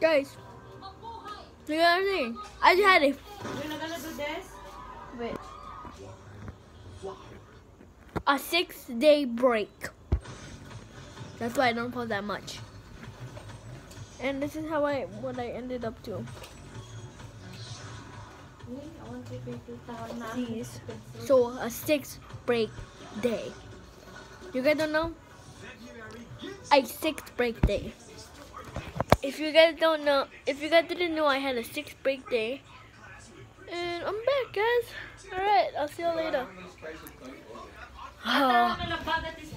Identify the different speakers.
Speaker 1: Guys, look at everything. I just had a
Speaker 2: We're not gonna do this?
Speaker 1: wait. A six day break. That's why I don't post that much. And this is how I what I ended up to. So a six break day. You guys don't know? A six break day. If you guys don't know, if you guys didn't know, I had a six break day. And I'm back, guys. All right, I'll see you later.
Speaker 2: Ano na bagat is